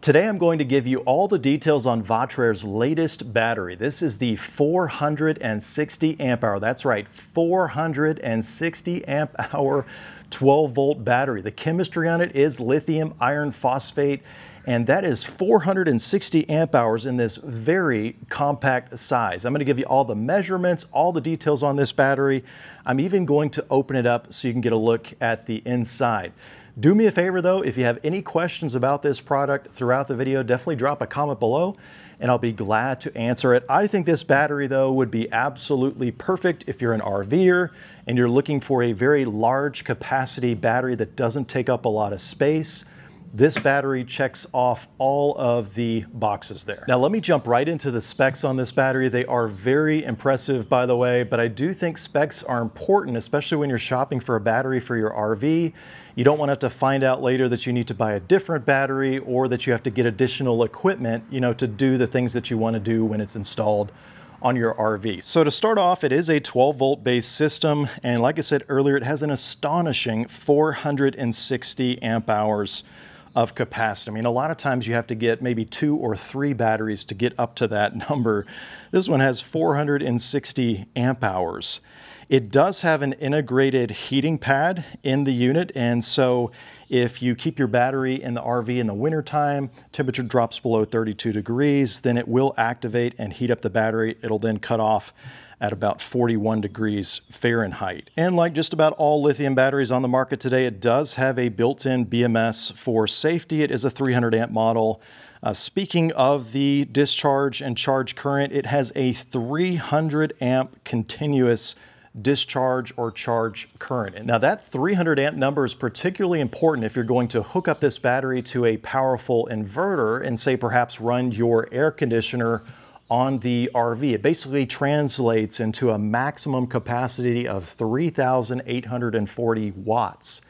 Today I'm going to give you all the details on Vatrer's latest battery. This is the 460 amp hour. That's right, 460 amp hour 12 volt battery. The chemistry on it is lithium iron phosphate and that is 460 amp hours in this very compact size. I'm going to give you all the measurements, all the details on this battery. I'm even going to open it up so you can get a look at the inside. Do me a favor though, if you have any questions about this product throughout the video, definitely drop a comment below and I'll be glad to answer it. I think this battery though would be absolutely perfect if you're an RVer and you're looking for a very large capacity battery that doesn't take up a lot of space. This battery checks off all of the boxes there. Now let me jump right into the specs on this battery. They are very impressive by the way, but I do think specs are important, especially when you're shopping for a battery for your RV. You don't want to have to find out later that you need to buy a different battery or that you have to get additional equipment, you know, to do the things that you want to do when it's installed on your RV. So to start off, it is a 12 volt based system. And like I said earlier, it has an astonishing 460 amp hours of capacity. I mean, a lot of times you have to get maybe two or three batteries to get up to that number. This one has 460 amp hours. It does have an integrated heating pad in the unit, and so if you keep your battery in the RV in the wintertime, temperature drops below 32 degrees, then it will activate and heat up the battery. It'll then cut off at about 41 degrees Fahrenheit. And like just about all lithium batteries on the market today, it does have a built-in BMS for safety. It is a 300 amp model. Uh, speaking of the discharge and charge current, it has a 300 amp continuous discharge or charge current. Now that 300 amp number is particularly important if you're going to hook up this battery to a powerful inverter and say perhaps run your air conditioner on the RV. It basically translates into a maximum capacity of 3,840 watts.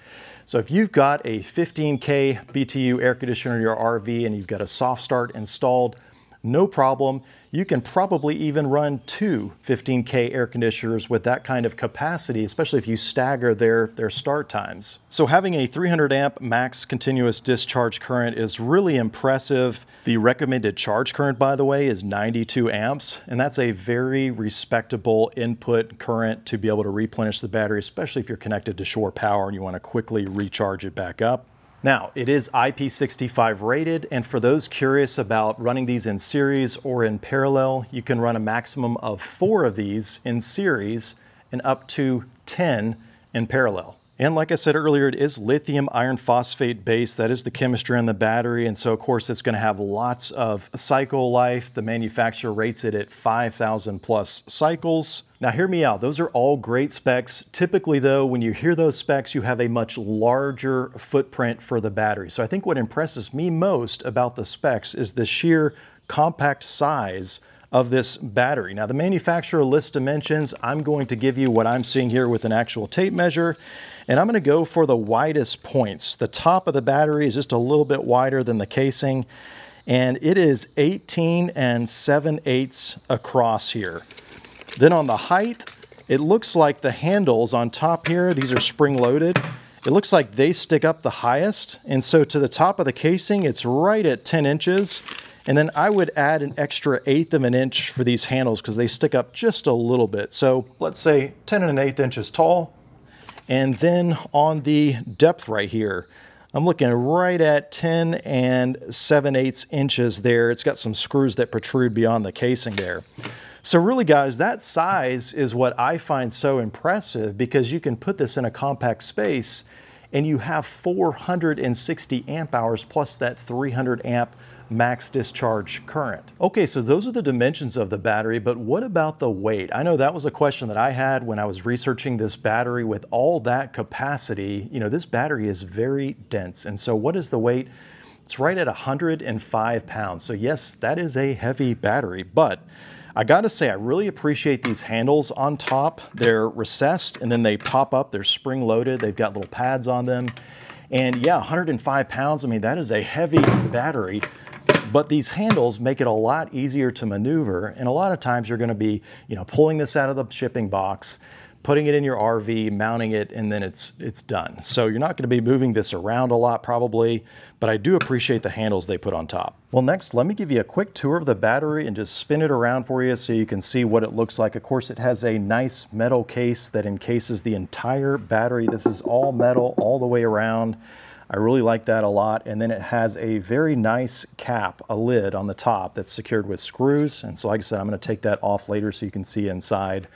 So if you've got a 15K BTU air conditioner in your RV and you've got a soft start installed, no problem. You can probably even run two 15K air conditioners with that kind of capacity, especially if you stagger their, their start times. So having a 300 amp max continuous discharge current is really impressive. The recommended charge current, by the way, is 92 amps, and that's a very respectable input current to be able to replenish the battery, especially if you're connected to shore power and you want to quickly recharge it back up. Now, it is IP65 rated, and for those curious about running these in series or in parallel, you can run a maximum of four of these in series and up to 10 in parallel. And like I said earlier, it is lithium iron phosphate based. That is the chemistry on the battery. And so of course it's gonna have lots of cycle life. The manufacturer rates it at 5,000 plus cycles. Now hear me out, those are all great specs. Typically though, when you hear those specs, you have a much larger footprint for the battery. So I think what impresses me most about the specs is the sheer compact size of this battery. Now the manufacturer lists dimensions. I'm going to give you what I'm seeing here with an actual tape measure. And I'm gonna go for the widest points. The top of the battery is just a little bit wider than the casing, and it is 18 and 7 eighths across here. Then on the height, it looks like the handles on top here, these are spring loaded. It looks like they stick up the highest. And so to the top of the casing, it's right at 10 inches. And then I would add an extra eighth of an inch for these handles because they stick up just a little bit. So let's say 10 and an eighth inches tall. And then on the depth right here, I'm looking right at 10 and 7 eighths inches there. It's got some screws that protrude beyond the casing there. So really guys, that size is what I find so impressive because you can put this in a compact space and you have 460 amp hours plus that 300 amp max discharge current. Okay, so those are the dimensions of the battery, but what about the weight? I know that was a question that I had when I was researching this battery with all that capacity. You know, this battery is very dense. And so what is the weight? It's right at 105 pounds. So yes, that is a heavy battery, but I gotta say, I really appreciate these handles on top. They're recessed and then they pop up, they're spring loaded, they've got little pads on them. And yeah, 105 pounds, I mean, that is a heavy battery. But these handles make it a lot easier to maneuver. And a lot of times you're gonna be, you know, pulling this out of the shipping box, putting it in your RV, mounting it, and then it's it's done. So you're not going to be moving this around a lot probably, but I do appreciate the handles they put on top. Well, next, let me give you a quick tour of the battery and just spin it around for you so you can see what it looks like. Of course, it has a nice metal case that encases the entire battery. This is all metal all the way around. I really like that a lot. And then it has a very nice cap, a lid on the top that's secured with screws. And so like I said, I'm gonna take that off later so you can see inside.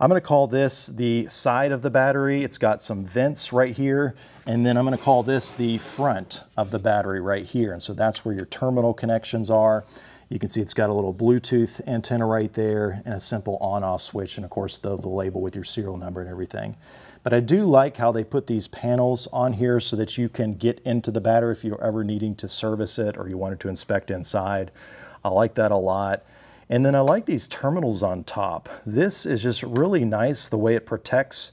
I'm gonna call this the side of the battery. It's got some vents right here. And then I'm gonna call this the front of the battery right here. And so that's where your terminal connections are. You can see it's got a little Bluetooth antenna right there and a simple on-off switch and of course the, the label with your serial number and everything. But I do like how they put these panels on here so that you can get into the battery if you're ever needing to service it or you wanted to inspect inside. I like that a lot. And then I like these terminals on top. This is just really nice the way it protects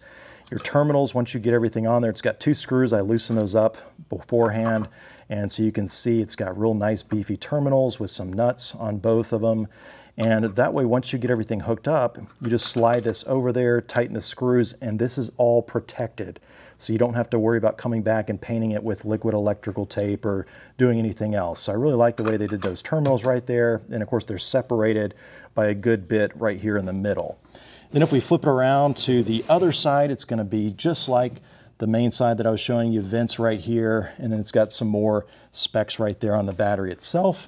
your terminals once you get everything on there. It's got two screws. I loosen those up beforehand. And so you can see it's got real nice beefy terminals with some nuts on both of them. And that way, once you get everything hooked up, you just slide this over there, tighten the screws, and this is all protected. So you don't have to worry about coming back and painting it with liquid electrical tape or doing anything else. So I really like the way they did those terminals right there. And of course, they're separated by a good bit right here in the middle. Then if we flip it around to the other side, it's gonna be just like the main side that I was showing you, vents right here, and then it's got some more specs right there on the battery itself.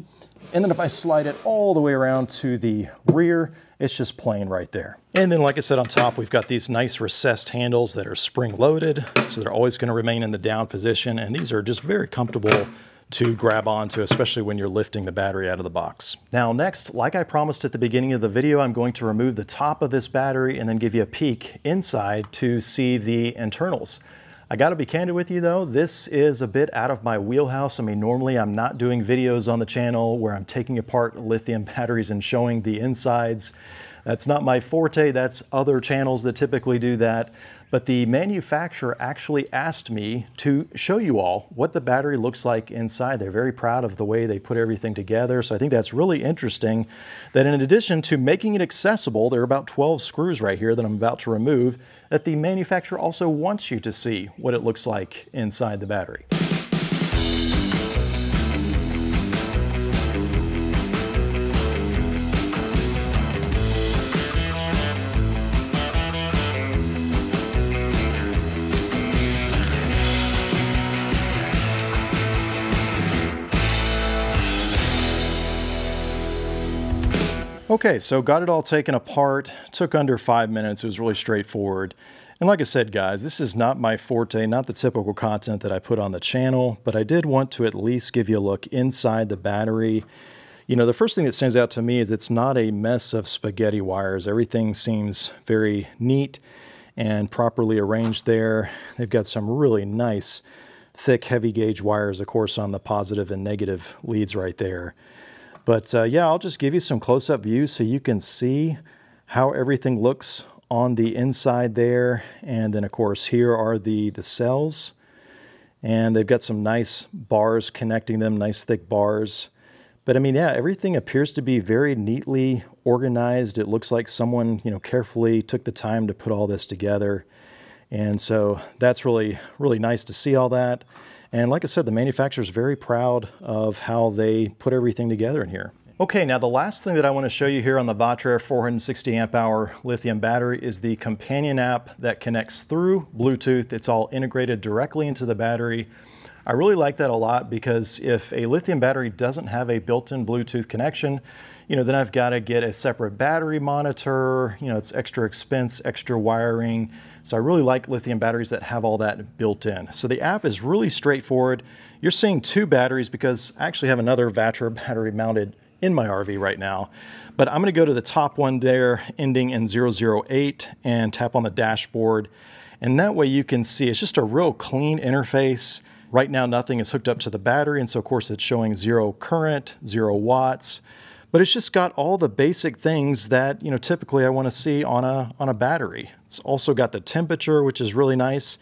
And then if I slide it all the way around to the rear, it's just plain right there. And then like I said on top, we've got these nice recessed handles that are spring loaded. So they're always gonna remain in the down position. And these are just very comfortable to grab onto, especially when you're lifting the battery out of the box. Now next, like I promised at the beginning of the video, I'm going to remove the top of this battery and then give you a peek inside to see the internals. I gotta be candid with you though, this is a bit out of my wheelhouse. I mean, normally I'm not doing videos on the channel where I'm taking apart lithium batteries and showing the insides. That's not my forte, that's other channels that typically do that. But the manufacturer actually asked me to show you all what the battery looks like inside. They're very proud of the way they put everything together. So I think that's really interesting that in addition to making it accessible, there are about 12 screws right here that I'm about to remove, that the manufacturer also wants you to see what it looks like inside the battery. Okay, so got it all taken apart. Took under five minutes. It was really straightforward. And like I said, guys, this is not my forte, not the typical content that I put on the channel, but I did want to at least give you a look inside the battery. You know, the first thing that stands out to me is it's not a mess of spaghetti wires. Everything seems very neat and properly arranged there. They've got some really nice, thick, heavy gauge wires, of course, on the positive and negative leads right there. But uh, yeah, I'll just give you some close-up views so you can see how everything looks on the inside there. And then of course, here are the, the cells. And they've got some nice bars connecting them, nice thick bars. But I mean, yeah, everything appears to be very neatly organized. It looks like someone, you know, carefully took the time to put all this together. And so that's really, really nice to see all that. And like I said, the manufacturer is very proud of how they put everything together in here. Okay, now the last thing that I want to show you here on the Vatrer 460 amp hour lithium battery is the companion app that connects through Bluetooth. It's all integrated directly into the battery. I really like that a lot because if a lithium battery doesn't have a built-in Bluetooth connection, you know, then I've got to get a separate battery monitor, you know, it's extra expense, extra wiring, so I really like lithium batteries that have all that built in. So the app is really straightforward. You're seeing two batteries because I actually have another Vatrer battery mounted in my RV right now. But I'm gonna go to the top one there ending in 008 and tap on the dashboard. And that way you can see it's just a real clean interface. Right now nothing is hooked up to the battery and so of course it's showing zero current, zero watts but it's just got all the basic things that you know typically I want to see on a on a battery. It's also got the temperature, which is really nice,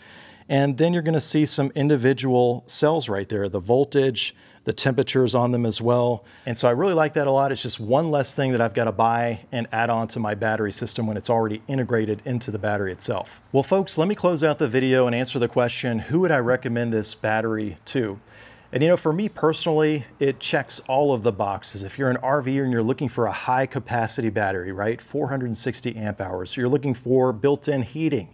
and then you're going to see some individual cells right there, the voltage, the temperatures on them as well. And so I really like that a lot. It's just one less thing that I've got to buy and add on to my battery system when it's already integrated into the battery itself. Well, folks, let me close out the video and answer the question, who would I recommend this battery to? And you know, for me personally, it checks all of the boxes. If you're an RVer and you're looking for a high capacity battery, right? 460 amp hours. You're looking for built-in heating,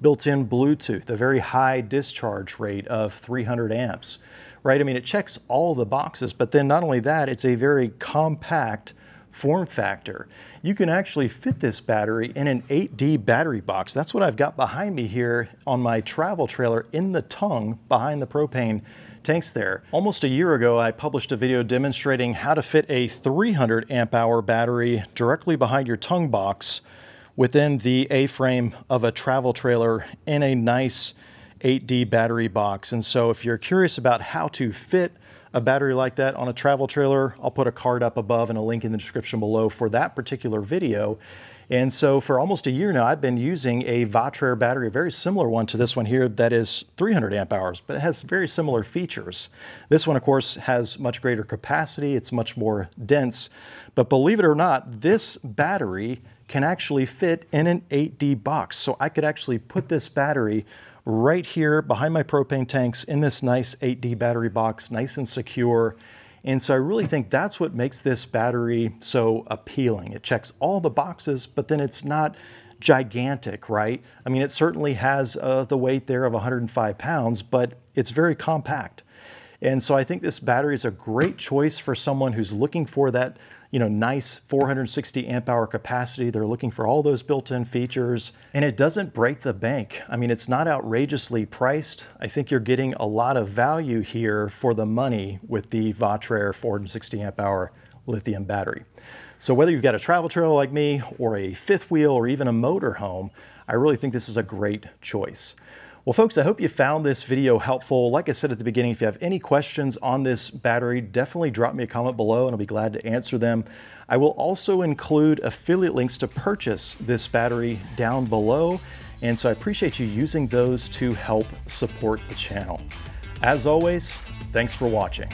built-in Bluetooth, a very high discharge rate of 300 amps, right? I mean, it checks all the boxes, but then not only that, it's a very compact form factor. You can actually fit this battery in an 8D battery box. That's what I've got behind me here on my travel trailer in the tongue behind the propane tanks there. Almost a year ago, I published a video demonstrating how to fit a 300 amp hour battery directly behind your tongue box within the A-frame of a travel trailer in a nice 8D battery box. And so if you're curious about how to fit a battery like that on a travel trailer, I'll put a card up above and a link in the description below for that particular video. And so for almost a year now, I've been using a Vatrer battery, a very similar one to this one here that is 300 amp hours, but it has very similar features. This one, of course, has much greater capacity. It's much more dense. But believe it or not, this battery can actually fit in an 8D box. So I could actually put this battery right here behind my propane tanks in this nice 8D battery box, nice and secure. And so I really think that's what makes this battery so appealing. It checks all the boxes, but then it's not gigantic, right? I mean, it certainly has uh, the weight there of 105 pounds, but it's very compact. And so I think this battery is a great choice for someone who's looking for that you know, nice 460 amp hour capacity. They're looking for all those built-in features and it doesn't break the bank. I mean, it's not outrageously priced. I think you're getting a lot of value here for the money with the Vatrer 460 amp hour lithium battery. So whether you've got a travel trailer like me or a fifth wheel or even a motor home, I really think this is a great choice. Well, folks, I hope you found this video helpful. Like I said at the beginning, if you have any questions on this battery, definitely drop me a comment below and I'll be glad to answer them. I will also include affiliate links to purchase this battery down below. And so I appreciate you using those to help support the channel. As always, thanks for watching.